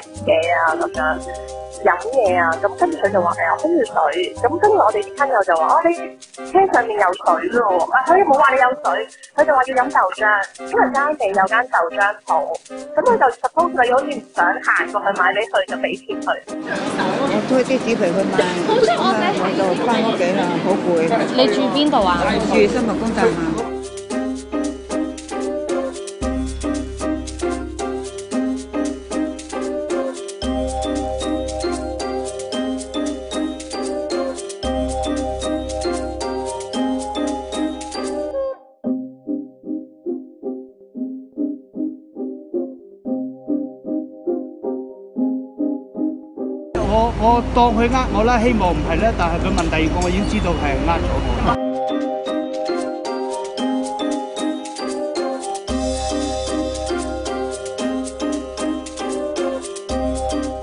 食嘢啊咁樣。飲嘢啊，咁跟住佢就話誒，我跟住水，咁跟住我哋啲親友就話，哦，你車上面有水咯，啊，佢冇話你有水，佢就話要飲豆漿，因為街地有間豆漿鋪，咁佢就 suppose 你好似唔想行過去買俾佢，就俾錢佢。我推啲紙皮去買，咁啊我就翻屋企啦，好攰。你住邊度啊？住新木工大廈。我我當佢呃我啦，希望唔係咧，但係佢問第二個，我已經知道係呃咗我。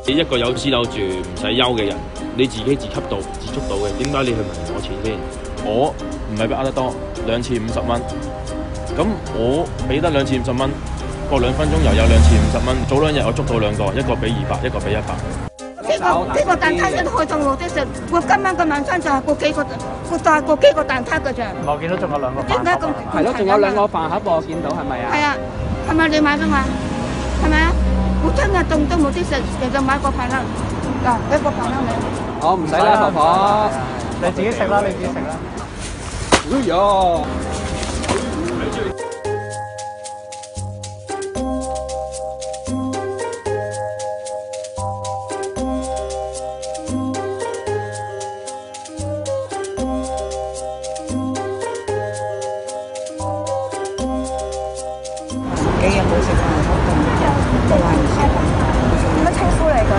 你一個有私有住唔使憂嘅人，你自己自吸到自足到嘅，點解你去問人攞錢先？我唔係俾呃得多，兩次五十蚊，咁我俾得兩次五十蚊，過兩分鐘又有兩次五十蚊，早兩日我捉到兩個，一個俾二百，一個俾一百。呢個呢個蛋撻一開到我的時候，我今晚個晚餐就係嗰幾個，個就係嗰幾個蛋撻㗎咋。我見到仲有兩個點解咁？係咯，仲有兩個飯盒我見到係咪啊？係啊，係咪你買㗎嘛？係咪啊？我真係凍都冇啲食，就買個飯盒。嗱，一個飯盒你。我唔使啦，婆婆。你自己食啦，你自己食啦。哎呀！幾日冇食飯，我凍，都話唔舒服。乜稱呼嚟㗎？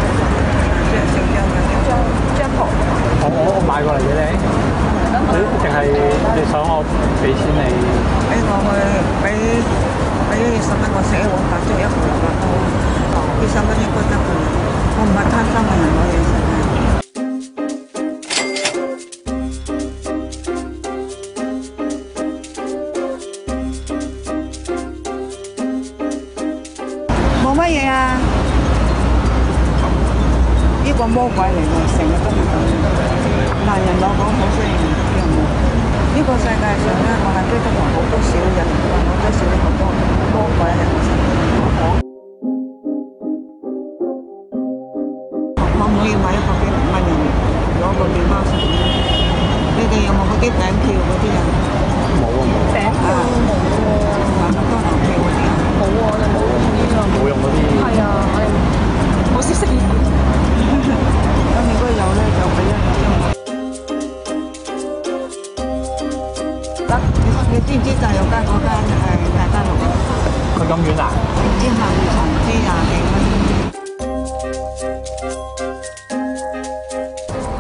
張小張嘅張張婆。我我我買過嚟嘅你，你定係你想我俾錢你？俾我去俾俾二十蚊我食一碗飯粥一個蘿蔔糕，二十蚊應該得㗎魔鬼嚟嘅，成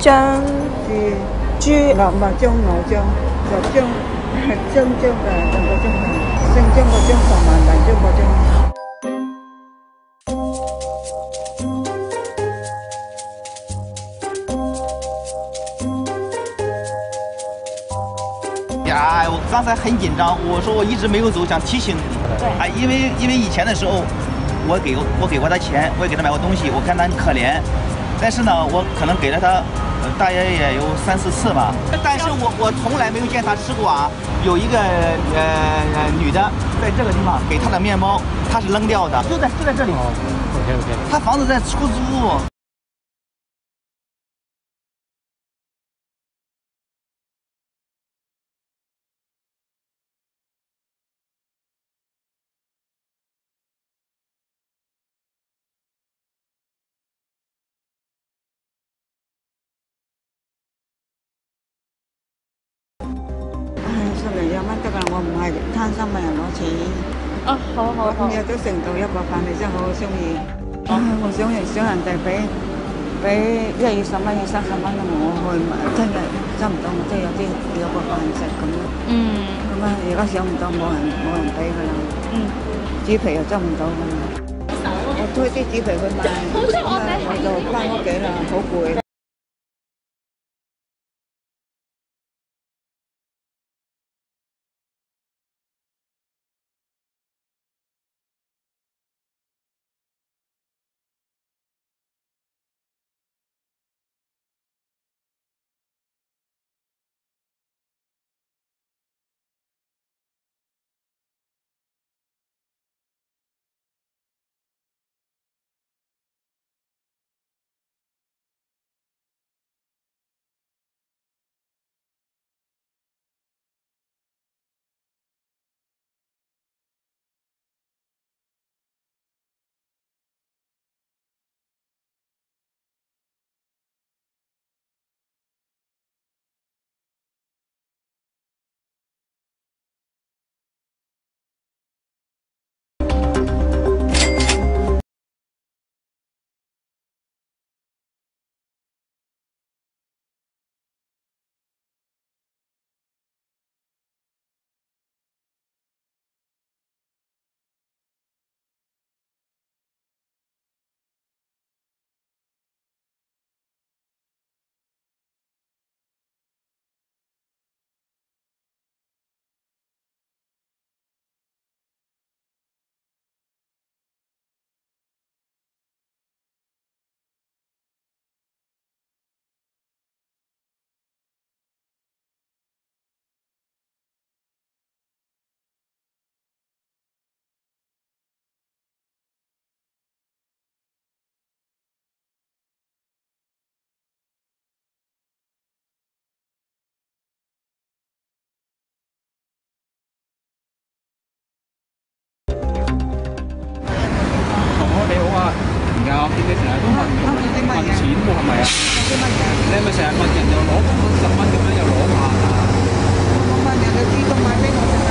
張豬豬嗱唔係張老張，就張係張張嘅兩個張嘅，姓張個張同埋大張個張。呀，我刚才很紧张，我说我一直没有走，想提醒你。对啊，因为因为以前的时候，我给我给过他钱，我也给他买过东西，我看他很可怜，但是呢，我可能给了他，呃大约也有三四次吧。但是我我从来没有见他吃过啊。有一个呃呃女的在这个地方给他的面包，他是扔掉的，就在就在这里。OK OK。他房子在出租。我唔係貪心嘅人攞錢。啊，好好好咁。有咗成到一個飯，你真係好好中意。唉，我想人想人哋俾俾一二十蚊、二三十蚊我去買，聽日執唔到，我真係有啲有個飯食咁咯。嗯咁啊，而家想唔到冇人冇人俾㗎啦，嗯。紙皮又執唔到㗎啦。我推啲紙皮去賣，咁啊我就翻屋企啦，好攰。啊？你係咪成日問人又攞五十蚊咁樣又攞下啊？我問人你自動買俾我食啊。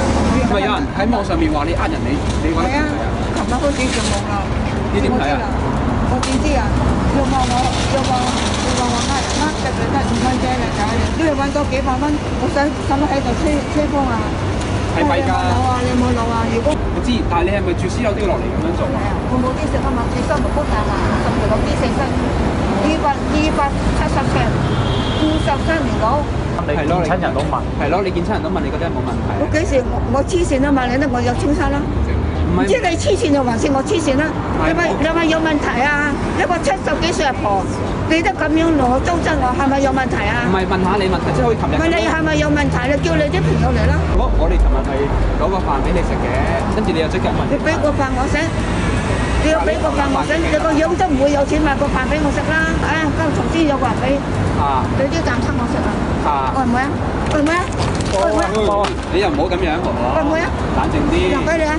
係咪有人喺網上面話你呃人？你你覺得係啊琴日開始就冇啦。你點睇啊？我點知啊？要話我要話要話我呃呃就就得五蚊啫，你。都要揾多幾百蚊，我使使乜喺度吹吹風啊？係咪㗎？有啊，你有冇攞啊？如果我知，但係你係咪住私樓都要落嚟咁樣做啊？我冇啲食啊嘛，住三木屋大廈，十條六啲四身，三年佬。你係咯見親人都問，係咯，你見親人都問，你覺得有冇問題啊？我幾時我我黐線啊嘛？你得我有青山啦。唔唔知係你黐線又還是我黐線啦？你咪你咪有問題啊？一個七十幾歲阿婆，你都咁樣攞租質我，係咪有問題啊唔？係問下你問題，即係可以琴日問你係咪有問題？你叫你啲朋友嚟啦，我我哋琴日係攞個飯俾你食嘅，跟住你又即刻問你俾個飯我食，你要俾個飯我食，你個樣都唔會有錢買個飯俾我食啦。唉，今從先有個人俾啊俾啲蛋撻我食啊，啊！會唔會啊？會唔會啊？會唔會啊？你又唔好咁樣，婆婆。會唔會啊？冷靜啲。讓俾你啊！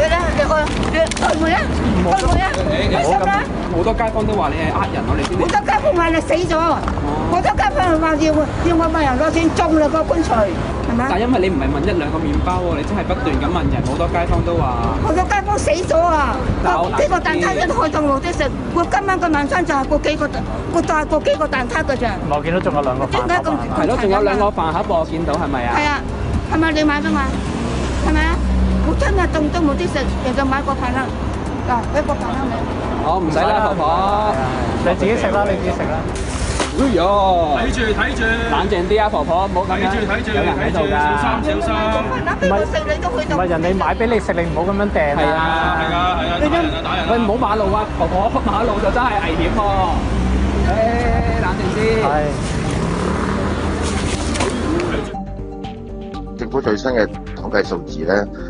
你咧，你我你會唔會啊？會唔會啊？你開心啦！好多街坊都話你係呃人，我哋先好多街坊話你死咗，好多街坊話要要我問人攞錢中啦個棺材，係咪？但因為你唔係問一兩個麵包喎，你真係不斷咁問人，好多街坊都話。好多街坊死咗啊！但我幾個蛋撻一開檔路啲食，我今晚個晚餐就係嗰幾個，我帶過幾個蛋撻㗎咋。我見到仲有兩個飯點解咁盒啊係咯，仲有兩個飯盒，我見到係咪啊？係啊，係咪你買俾我？真係凍都冇啲食，又就買個飯啦，嗱，俾個飯啦你。哦，唔使啦，婆婆。你自己食啦，你自己食啦。哎呀！睇住睇住，冷靜啲啊，婆婆，唔好咁樣。睇住睇住有人喺度㗎。小心小心。嗱，俾我食你都去到。唔係人哋買俾你食，你唔好咁樣掟係啊，係啊係啊，打人啊打人啊！喂，唔好馬路啊，婆婆，馬路就真係危險喎。誒，冷靜啲。係。政府最新嘅統計數字咧，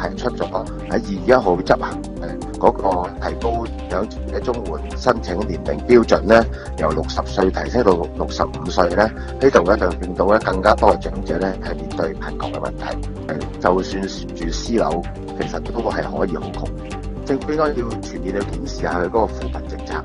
提出咗喺二月一號執行诶嗰個提高長者綜援申請年齡標準咧，由六十歲提升到六十五歲咧，呢度咧就令到咧更加多嘅長者咧係面對貧窮嘅問題。誒，就算住私樓，其實都係可以好窮。政府應該要全面去檢視下佢嗰個扶貧政策。